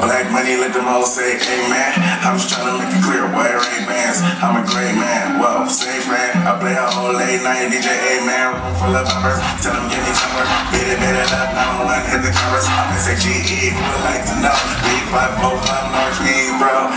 Black money, let them all say amen. I'm just trying to make it clear, wear A-bands. I'm a great man, whoa, safe man. I play a whole late night DJ, amen. Room full of numbers, tell them give me number. Beat it, beat it up, 911, hit the covers. I'm S-A-G-E, who would like to know? B505 North me, bro.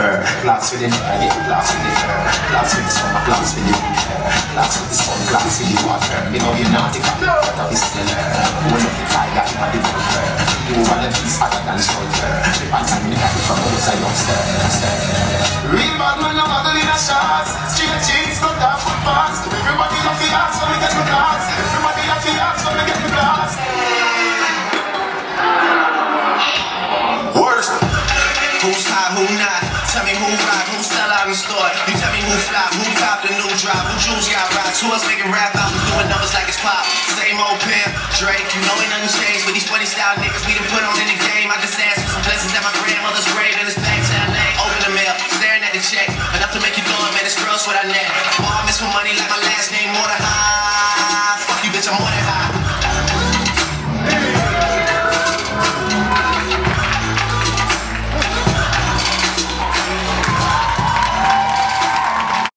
Prepare, class with the class with the class with the the the sun, with the water. You know you're naughty, but I is still there. When you fly, got the bunker. You want the peace hotter than soldier. The pattern in the cat from outside. Real bad muggle in a cut off foot pants. Everybody love the ass when we get the blast. Cop the new drop, who jewels got rocks, who else making rap albums doing numbers like it's pop. Same old pimp, Drake, you know ain't nothing changed. But these funny style niggas we done put on